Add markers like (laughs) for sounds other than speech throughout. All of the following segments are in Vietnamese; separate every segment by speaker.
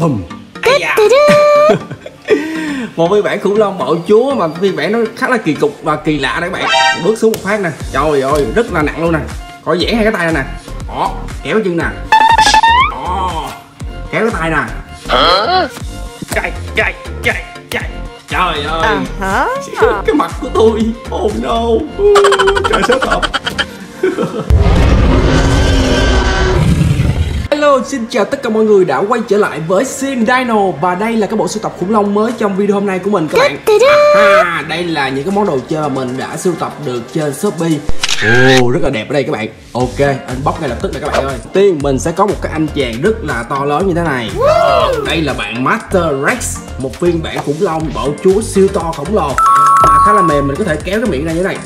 Speaker 1: bùm. (laughs) Một phiên bản khủng long bạo chúa mà phiên bản nó khá là kỳ cục và kỳ lạ đấy các bạn. Bước xuống một phát nè. Trời ơi rất là nặng luôn nè. Coi dễ hai cái tay nè. Đó kéo chân nè. Đó kéo cái tay nè. Chạy chạy chạy chạy. Trời ơi.
Speaker 2: À hả?
Speaker 1: cái mặt của tôi. Oh no. Trời sốt thật (laughs) Hello, xin chào tất cả mọi người đã quay trở lại với Sim Dino Và đây là cái bộ sưu tập khủng long mới trong video hôm nay của mình các bạn. À, Đây là những cái món đồ chơi mà mình đã sưu tập được trên Shopee. Ồ, rất là đẹp ở đây các bạn. Ok, unbox ngay lập tức này các bạn ơi. Tiên mình sẽ có một cái anh chàng rất là to lớn như thế này. Đây là bạn Master Rex Một phiên bản khủng long bạo chúa siêu to khổng lồ. Mà khá là mềm, mình có thể kéo cái miệng ra như thế này.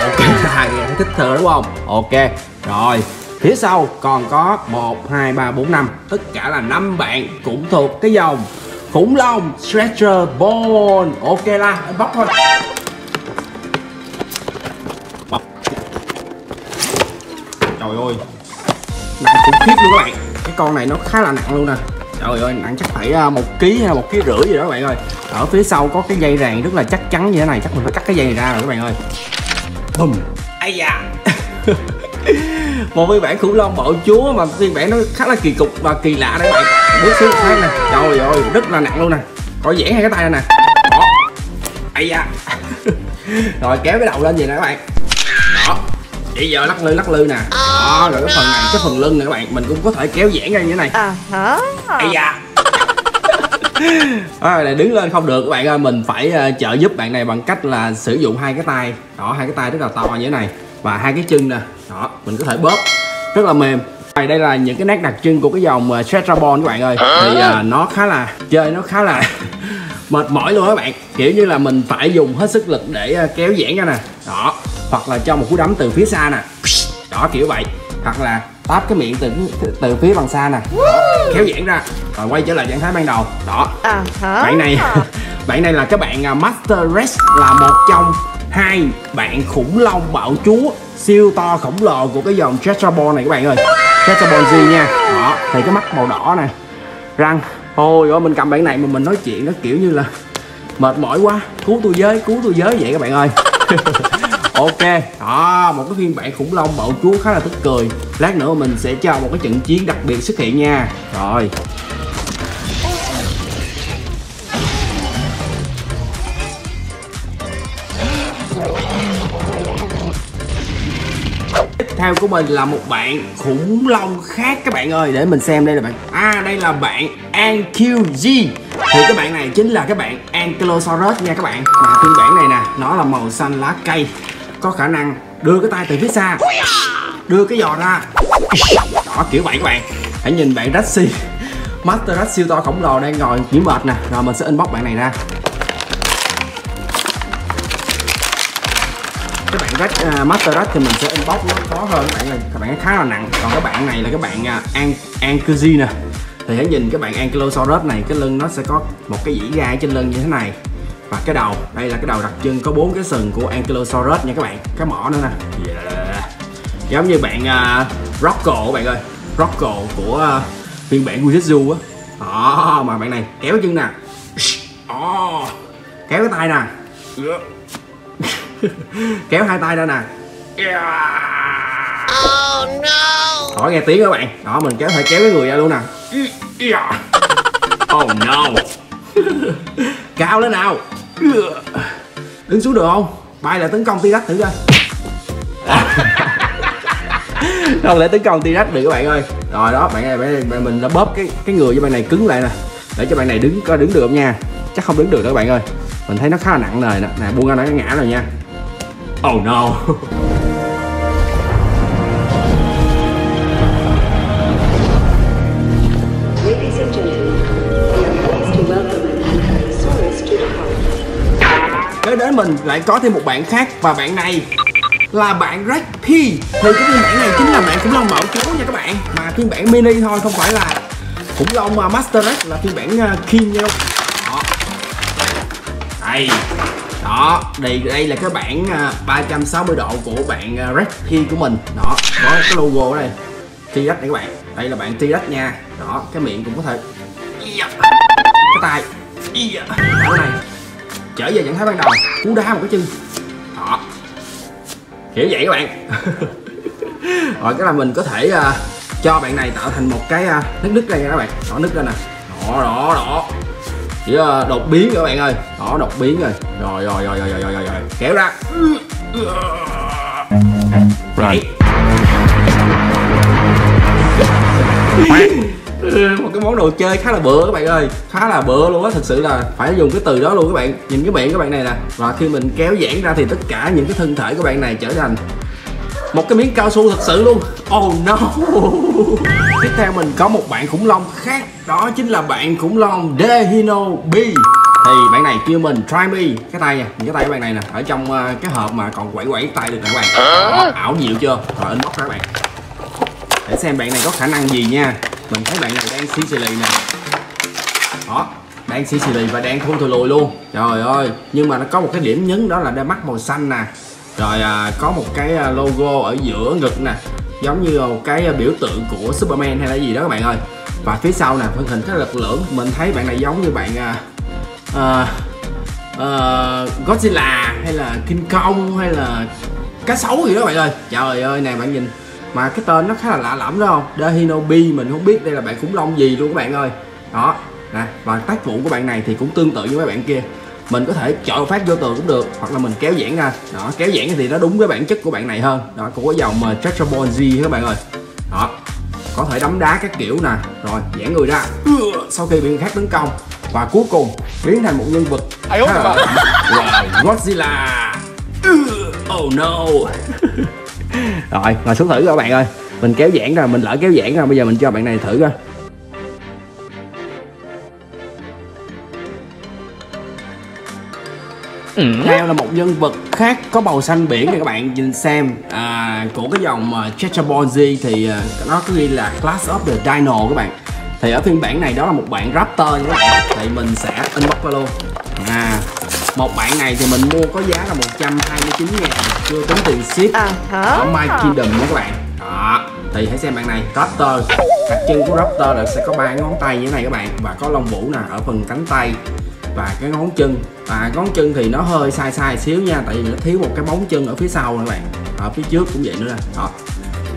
Speaker 1: Ok, (laughs) nghe thấy thích thở đúng không? Ok, rồi Phía sau còn có 1, 2, 3, 4, 5 Tất cả là 5 bạn cũng thuộc cái dòng Khủng long Stretcher Ball Ok la, anh bóc thôi. Trời ơi. Nặng khủng khiếp luôn các bạn. Cái con này nó khá là nặng luôn nè. Trời ơi, nặng chắc phải à, một ký hay một ký rưỡi gì đó các bạn ơi. Ở phía sau có cái dây ràng rất là chắc chắn như thế này Chắc mình phải cắt cái dây này ra rồi các bạn ơi. Bùm Ây da một phiên bản khủng long bạo chúa mà phiên bản nó khá là kỳ cục và kỳ lạ đấy các bạn. Bước xuống phát nè. Trời ơi rất là nặng luôn nè. Coi dễ hai cái tay nè. Đó. Ây da. (laughs) Rồi kéo cái đầu lên vậy nè các bạn. Đó. Bây giờ lắc lư lắc lư nè. Đó rồi cái phần này cái phần lưng nè các bạn. Mình cũng có thể kéo giãn ra như thế này. Ây da. (laughs) À, này đứng lên không được các bạn ơi. Mình phải uh, trợ giúp bạn này bằng cách là sử dụng hai cái tay. Đó hai cái tay rất là to như thế này và hai cái chân nè. Đó mình có thể bóp. Rất là mềm. Đây đây là những cái nét đặc trưng của cái dòng uh, Tetrabon các bạn ơi. Thì uh, nó khá là chơi nó khá là (laughs) mệt mỏi luôn các bạn. Kiểu như là mình phải dùng hết sức lực để uh, kéo giãn ra nè. Đó hoặc là cho một cú đấm từ phía xa nè. Đó kiểu vậy. Hoặc là táp cái miệng từ từ phía bằng xa nè. Kéo giãn ra. Rồi quay trở lại trạng thái ban đầu. Đó.
Speaker 2: À
Speaker 1: bạn này (laughs) bạn này là các bạn à, Master Rex là một trong hai, bạn khủng long bạo chúa. Siêu to khổng lồ của cái dòng Chesterborn này các bạn ơi. Chesterborn gì nha. Đó, thì cái mắt màu đỏ nè. Răng. Ôi ôi, mình cầm bạn này mà mình nói chuyện nó kiểu như là mệt mỏi quá. Cứu tôi với, cứu tôi với vậy các bạn ơi. (laughs) Ok, đó, một cái phiên bản khủng long bạo chúa khá là tức cười. Lát nữa mình sẽ cho một cái trận chiến đặc biệt xuất hiện nha. Rồi. Theo của mình là một bạn khủng long khác các bạn ơi. Để mình xem đây là bạn. À đây là bạn AnQG thì cái bạn này chính là cái bạn Ankylosaurus nha các bạn. Mà phiên bản này nè, nó là màu xanh lá cây, có khả năng đưa cái tay từ phía xa, đưa cái giò ra. Đó, kiểu vậy các bạn. Hãy nhìn bạn Rexy, Master Rex siêu to khổng lồ đang ngồi nghỉ mệt nè. Rồi mình sẽ inbox bạn này ra. Các bạn Rex, uh, à, Master Rex thì mình sẽ inbox nó khó hơn các bạn này các bạn khá là nặng. Còn các bạn này là các bạn uh, An Ankylosaurus nè. Thì hãy nhìn các bạn Ankylosaurus này cái lưng nó sẽ có một cái dĩ gai trên lưng như thế này. Và cái đầu đây là cái đầu đặc trưng có bốn cái sừng của Ankylosaurus nha các bạn. Cái mỏ nữa nè. Yeah. giống như bạn uh, Rocco các bạn ơi. Rocco của uh, phiên bản Jujutsu á. Đó mà bạn này kéo chân nè. Oh, kéo cái tay nè. (laughs) kéo hai tay ra nè.
Speaker 2: Oh no!
Speaker 1: đó nghe tiếng các bạn. Đó mình kéo thể kéo cái người ra luôn nè. Oh no. (laughs) Cao lên nào. Đứng xuống được không? Bay lại tấn công T-Rex thử coi. (laughs) Không lẽ tấn công T-Rex được các bạn ơi. Rồi đó bạn này bạn, bạn mình đã bóp cái cái người cho bạn này cứng lại nè. Để cho bạn này đứng coi đứng được không nha. Chắc không đứng được đâu các bạn ơi. Mình thấy nó khá là nặng nề nè. Nè buông ra nó ngã rồi nha oh no.
Speaker 3: Ladies and gentlemen, we are pleased to welcome an Ankylosaurus to the party.
Speaker 1: kế đến mình lại có thêm một bạn khác và bạn này là bạn Red P. Thì cái phiên bản này chính là bạn khủng long bạo chúa nha các bạn. Mà phiên bản mini thôi không phải là khủng long uh, Master Rex là phiên bản uh, King nha. Đâu đó. Đây đó đây đây là cái bản 360 à, độ của bạn à, Red P của mình. Đó có cái logo ở đây. T-Rex này các bạn. Đây là bạn T-Rex nha. Đó cái miệng cũng có thể. Dạ. Cái tay. Dạ. Cái này. Trở về trạng thái ban đầu. Cú đá một cái chân. Đó. Kiểu vậy các bạn. (laughs) Rồi cái là mình có thể uh, cho bạn này tạo thành một cái uh, nứt nứt đây nha các bạn. Đó nứt ra nè. Đó đó đó chỉ uh, đột biến các bạn ơi. Đó đột biến rồi. Rồi rồi rồi rồi rồi rồi, rồi, rồi. kéo ra. Rồi. (laughs) Một cái món đồ chơi khá là bựa các bạn ơi. Khá là bựa luôn á. Thực sự là phải dùng cái từ đó luôn các bạn. Nhìn cái miệng các bạn này nè. Và khi mình kéo giãn ra thì tất cả những cái thân thể của bạn này trở thành một cái miếng cao su thật sự luôn. Oh no. Tiếp theo mình có một bạn khủng long khác. Đó chính là bạn khủng long Dehino B. Thì bạn này kêu mình try me. Cái tay nha cái tay của bạn này nè ở trong uh, cái hộp mà còn quẩy quẩy tay được nè các bạn. Đó, ảo diệu chưa? Rồi unbox ra các bạn. Để xem bạn này có khả năng gì nha. Mình thấy bạn này đang xì xì lì nè. Đó đang xì xì lì và đang thu thùi lùi luôn. Trời ơi nhưng mà nó có một cái điểm nhấn đó là đôi mắt màu xanh nè rồi à, có một cái à, logo ở giữa ngực nè giống như một cái à, biểu tượng của Superman hay là gì đó các bạn ơi. Và phía sau nè thân hình rất là lực lưỡng. Mình thấy bạn này giống như bạn à, à, à, Godzilla hay là King Kong hay là cá sấu gì đó các bạn ơi. Trời ơi nè bạn nhìn mà cái tên nó khá là lạ lẫm đó không? Dahinobi mình không biết đây là bạn khủng long gì luôn các bạn ơi. Đó nè và tác vụ của bạn này thì cũng tương tự như mấy bạn kia mình có thể chọi phát vô tường cũng được hoặc là mình kéo giãn ra. Đó kéo giãn thì nó đúng với bản chất của bạn này hơn. Đó cũng có dòng mà Tetrabond Z các bạn ơi? Đó có thể đấm đá các kiểu nè. Rồi giãn người ra. Sau khi bị người khác tấn công. Và cuối cùng biến thành một nhân vật là Godzilla. Oh no. (laughs) Rồi ngồi xuống thử các bạn ơi. Mình kéo giãn ra mình lỡ kéo giãn ra bây giờ mình cho bạn này thử coi Ừ. Theo là một nhân vật khác có màu xanh biển này các bạn nhìn xem. À, của cái dòng uh, Tetrabond Z thì uh, nó có ghi là Class of the Dino các bạn. Thì ở phiên bản này đó là một bạn Raptor nha các bạn. Thì mình sẽ unbox ra luôn. À một bạn này thì mình mua có giá là 129 ngàn chưa tính tiền ship.
Speaker 2: À
Speaker 1: ở My Kingdom nha các bạn. Đó thì hãy xem bạn này Raptor. Đặc trưng của Raptor là sẽ có ba ngón tay như thế này các bạn. Và có lông vũ nè ở phần cánh tay và cái ngón chân. Và ngón chân thì nó hơi sai sai xíu nha tại vì nó thiếu một cái móng chân ở phía sau các bạn. Ở phía trước cũng vậy nữa nè. Đó.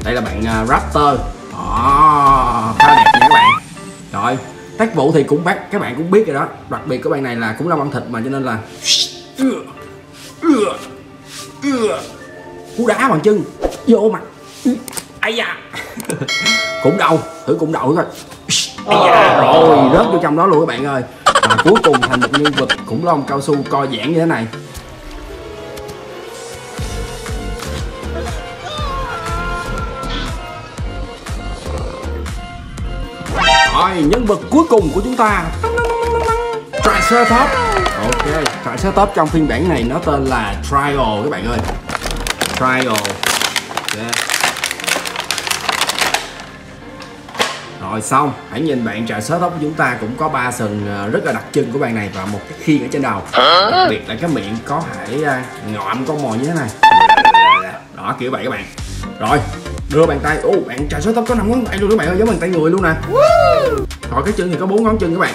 Speaker 1: Đây là bạn uh, Raptor. Đó khá đẹp nha các bạn. Rồi tác vụ thì cũng bác các bạn cũng biết rồi đó. Đặc biệt các bạn này là cũng là ăn thịt mà cho nên là cú đá bằng chân. Vô mặt. Ai da. (laughs) Cũng đau thử cũng đau thử coi Ây da, rồi rớt vô trong đó luôn các bạn ơi. Và cuối cùng thành một nhân vật khủng long cao su co giãn như thế này. Rồi nhân vật cuối cùng của chúng ta. Triceratops. Ok Triceratops trong phiên bản này nó tên là Trial các bạn ơi. Trial ok rồi xong hãy nhìn bạn trà sớ tóc của chúng ta cũng có ba sừng ờ, rất là đặc trưng của bạn này và một cái khiên ở trên đầu. Đặc biệt là cái miệng có thể ờ, ngọm con mồi như thế này. Đó kiểu vậy các bạn. Rồi đưa bàn tay. Ô bạn trà sớ tóc có năm ngón tay luôn các bạn ơi giống bàn tay người luôn nè. Rồi cái chân thì có bốn ngón chân các bạn.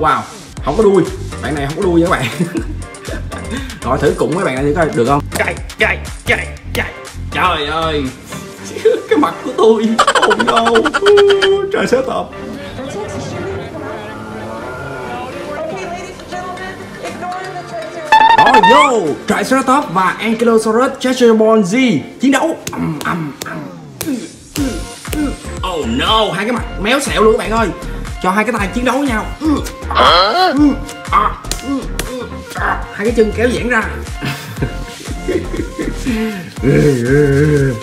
Speaker 1: Wow không có đuôi. Bạn này không có đuôi nha các bạn. (laughs) Rồi thử cùng với bạn này thử coi được không? Chạy chạy chạy chạy. Trời ơi (laughs) cái mặt của tôi ồn đâu (laughs) trời sẽ tập rồi vô. Triceratops và Ankylosaurus Cheshire Z chiến đấu. Um, um, um. oh no. Hai cái mặt méo xẹo luôn các bạn ơi. Cho hai cái tay chiến đấu với nhau. Hai cái chân kéo giãn ra.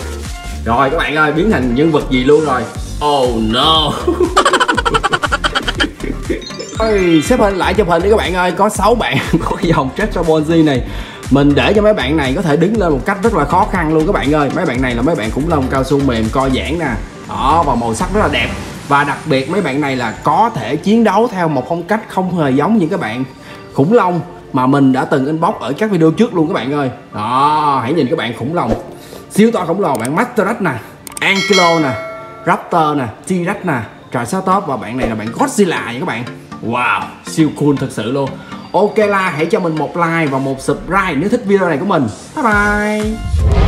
Speaker 1: (laughs) rồi các bạn ơi biến thành nhân vật gì luôn rồi? Oh no. (laughs) Ôi, xếp hình lại chụp hình đi các bạn ơi có 6 bạn (laughs) cái dòng Tetrabond Z này. Mình để cho mấy bạn này có thể đứng lên một cách rất là khó khăn luôn các bạn ơi. Mấy bạn này là mấy bạn khủng long cao su mềm co giãn nè. Đó và màu sắc rất là đẹp. Và đặc biệt mấy bạn này là có thể chiến đấu theo một phong cách không hề giống những các bạn khủng long mà mình đã từng inbox ở các video trước luôn các bạn ơi. Đó hãy nhìn các bạn khủng long siêu to khổng lồ bạn Masterat nè Ankylo nè, Raptor nè, T-Rex nè. Triceratops và bạn này là bạn Godzilla nha các bạn? Wow, siêu cool thật sự luôn. Ok la, hãy cho mình một like và một subscribe nếu thích video này của mình. Bye bye.